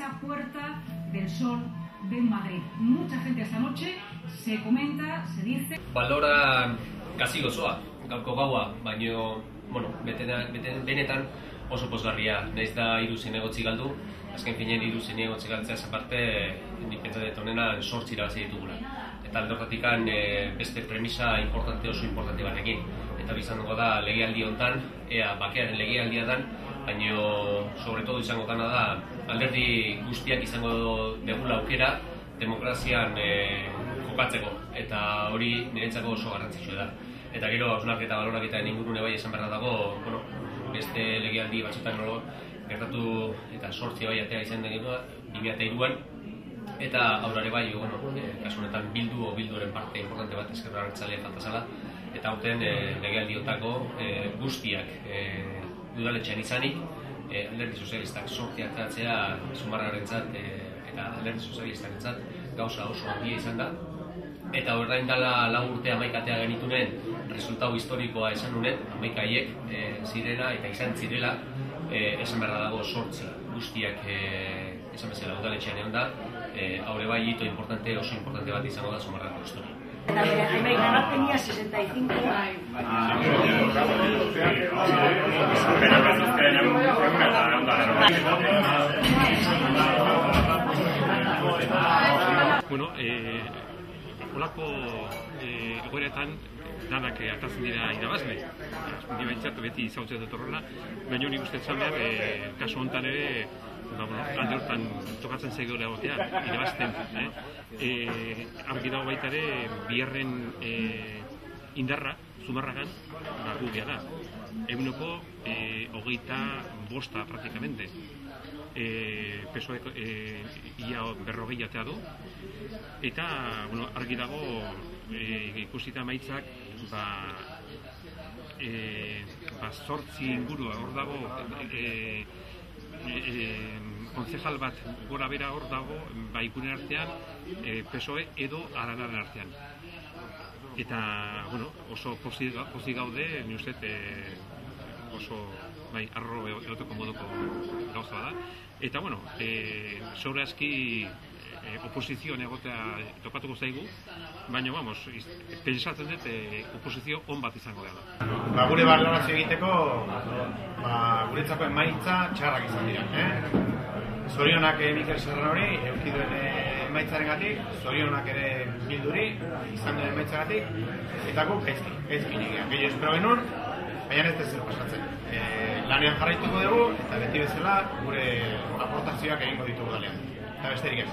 esa puerta del sol de Madrid. Mucha gente esta noche se comenta, se dice... Balora gazi gozoa, gaurko gaua, baino, bueno, beten, benetan oso pozgarria, naiz da hiru zinegotzi galdu, azken finean hiru zinegotzi galtzea aparte, nik pentsatzen dut honena sortzi irabazi ditugula. Eta aldortatik e, beste premisa importante oso importante batekin. Eta bizan dugu da legealdi hontan, ea bakearen legealdia dan, baino sobre todo izango dana da alderdi guztiak izango degula aukera demokrazian e, jokatzeko. Eta hori niretzako oso garrantzitsua da. Eta gero hausnarketa baloraketa ingurune bai esan behar dago, bueno, beste legealdi batzutan nolo gertatu eta sortzi bai atea izan den gero, 2002an eta aurrare bai, bueno, e, kasu honetan bildu o bilduren parte importante bat eskerra hartzale falta eta hauten e, legealdi otako e, guztiak e, udaletxean izanik, e, alderdi sozialistak sorti ateratzea sumarraren zat, e, eta alderdi sozialistaren zat, gauza oso handia izan da. Eta horrein dela lau urte amaikatea genitunen, resultau historikoa esan nunen, amaikaiek e, zirela eta izan zirela, e, esan behar dago sortzi guztiak e, esan bezala udaletxean egon da, e, haure bai hito importante, oso importante bat izango da sumarrako historia. Eta bere, amaikana tenía 65 Bueno, eh, olako eh, egoeretan danak eh, atatzen dira irabazle. Ni behintzat beti izautzen dut horrela, baina nik uste behar, eh, kasu honetan ere, ba, bueno, alde hortan tokatzen zaigore egotea, irabazten. Eh? Argi dago baita ere, biherren eh, indarra, zumarragan, ba, gu da. Eguneko, eh, hogeita bosta praktikamente. E, pesoek e, ia berrogei atea du eta bueno, argi dago e, ikusita maitzak ba, e, ba sortzi inguru hor dago e, e, konzejal bat gora bera hor dago ba ikunen artean e, pesoe edo aranaren artean eta bueno, oso posi, posi gaude ni uste e, oso bai, arro egoteko moduko gauza da. Eta, bueno, e, sobre aski e, oposizioan egotea tokatuko zaigu, baina, vamos, iz, pensatzen dut e, oposizio on bat izango dela. Ba, gure balorazio egiteko, ba, guretzako emaitza txarrak izan dira, eh? Zorionak eh, Mikel Serran hori, eukiduen eh, emaitzaren gatik, zorionak ere bilduri, izan duen emaitzagatik, eta guk ezki, ezki nigean. Gehiago espero genuen, baina ez dezer pasatzen. E, lanean jarraituko dugu, eta beti bezala gure aportazioak egingo ditugu dalean. Eta besterik ez.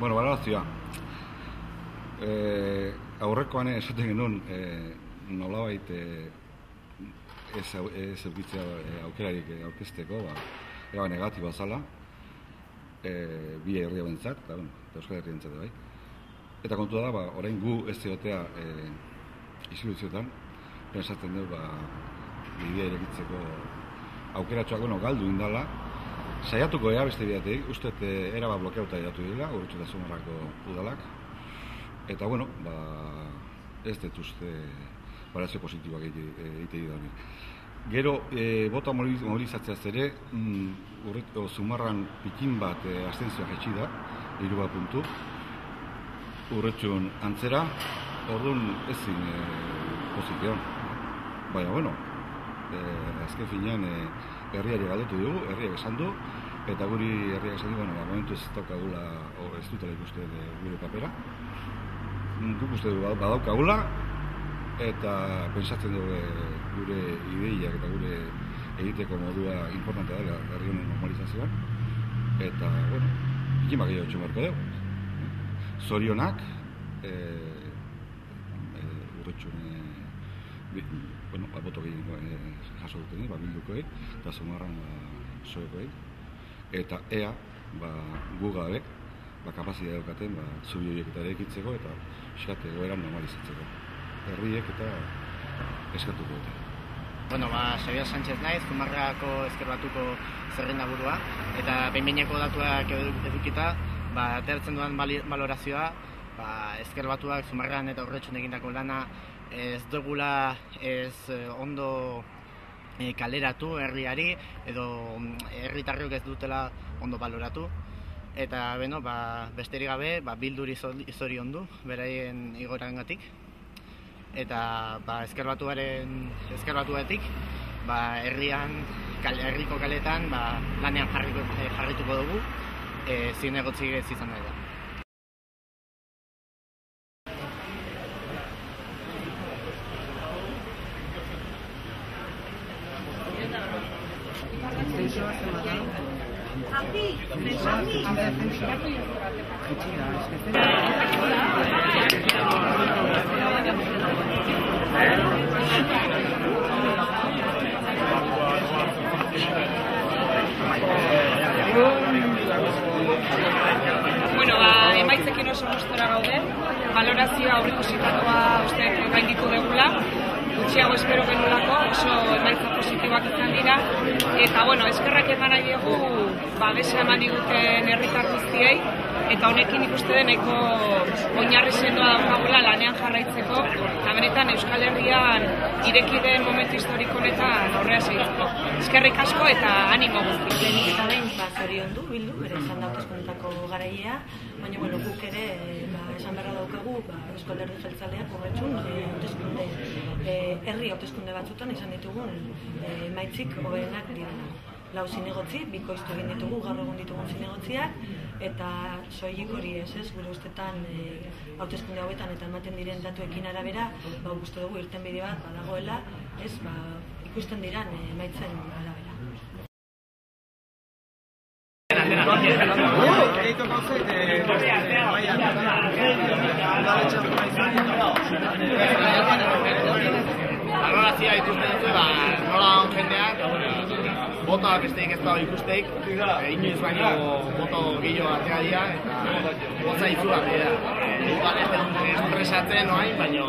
Bueno, balorazioa. E, aurrekoan esaten genuen, e, nolabait e, ez, ez eukitzea aukerarik aurkezteko, ba, eba negatiba zala, e, bi herria bentzat, eta bueno, Euskal Herria bentzat bai. Eta kontua da, ba, orain gu ez zeotea e, instituzioetan, pensatzen dugu, ba, bidea irekitzeko aukeratxoak, bueno, galdu indala, saiatuko ea beste bidatik, uste e, eraba blokeauta iratu dira, urrutxu da zumarrako udalak, eta bueno, ba, ez dut uste barazio positiboak egite dira hori. Gero, e, bota mobilizatzea zere, mm, urret, o, zumarran pikin bat e, astenzioak etxi da, iru bat puntu, urretxun antzera, orduan ezin e, posizioan. Baina, bueno, e, azken finean e, herriari galdetu dugu, herriak esan du, eta guri herriak esan du, bueno, ba, momentu ez daukagula, o ez dutela ikuste de, gure papera. Guk uste du badaukagula, eta pensatzen dugu e, gure ideiak eta gure egiteko modua importantea da, herri honen normalizazioan. Eta, bueno, ikin bak gehiago txumarko dugu. Zorionak, e, e, urretxune, bi, bueno, ba, boto gehiago e, jaso duten, ba, bildukoei, eta zumarran ba, soekoei. Eta ea, ba, gu gabe, ba, kapazia daukaten, ba, zubi horiek eta ekitzeko eta eskate goeran normalizatzeko. Herriek eta eskatuko dute. Bueno, ba, Xabier Sánchez naiz, Zumarrako ezkerbatuko zerrenda burua, eta behin datuak edukita, ba, atertzen duan balorazioa, ba, ezkerbatuak Zumarran eta horretxun egindako lana ez dugula ez eh, ondo e, kaleratu herriari, edo mm, herritarriok ez dutela ondo baloratu. eta beno, ba, besterik gabe ba, bilduri zorion du, beraien igorangatik. Eta ba, ezker batuaren, ezker batuetik, ba, herrian, kal, herriko kaletan ba, lanean jarriko, eh, jarrituko dugu, e, zinegotzi ez izan da. Bueno, ba, emaitzekin oso gustora gaude. Valorazioa aurreikusitakoa uste gainditu degula. Gutxiago espero genulako, oso emaitza positiboak izan dira. Eta, bueno, eskerrak eman nahi dugu, ba, besa eman diguten herritar guztiei. Eta honekin ikuste deneko oinarri sendoa daukagula lanean jarraitzeko. Eta benetan Euskal Herrian ireki den momentu historiko honetan aurrera segitzeko. Eskerrik asko eta animo guzti. Lehenik eta behin, ba, zorion du, bildu, bere esan da hauteskundetako garaia, baina, bueno, guk ere, eh, ba, esan beharra daukagu, ba, Euskal Herri Jeltzaleak horretxun, e, hauteskunde, e, herri hauteskunde batzutan izan ditugun e, maitzik hoberenak direna. Lau zinegotzi, bikoiztu egin ditugu, gaur egun ditugun zinegotziak, eta soilik hori ez ez, gure ustetan e, hauteskunde hauetan eta ematen diren datuekin arabera, ba, uste dugu irten bide bat badagoela, ez, ba, ikusten diran e, maitzen arabera. Valorazioa ikusten dute, ba, nola on jendeak, bota besteik ez dago ikusteik, e, inoiz baino boto gehiago atera dira, eta botza izuak dira. Ez dut estresatzen noain, baino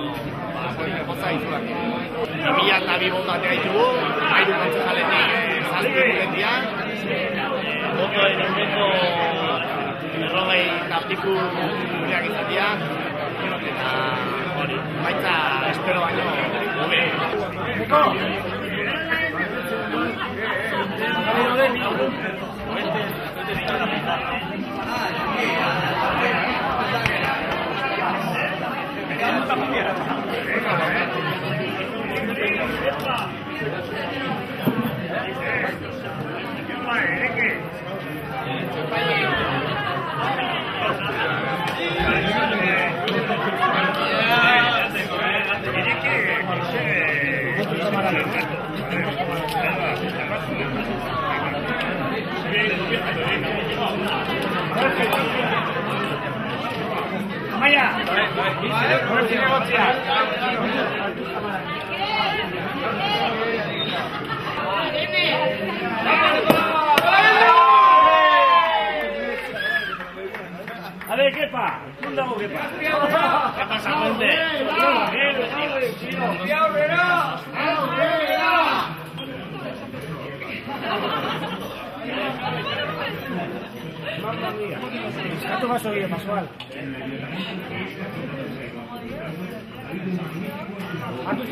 ba, botza izuak. Mila eta bi boto atera ditugu, hairu kontzejaletik e, zazpi dira, botoen eguneko berrogei taptiku gureak izan dira, eta hori, baitza espero baino, hobe. Gracias. Vaya. A ver, ¿qué pasa, Monte? ¡Cuidado, Mamma mia, è stato vaso di Pasquale. Ah, tu eh?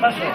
Vabbè,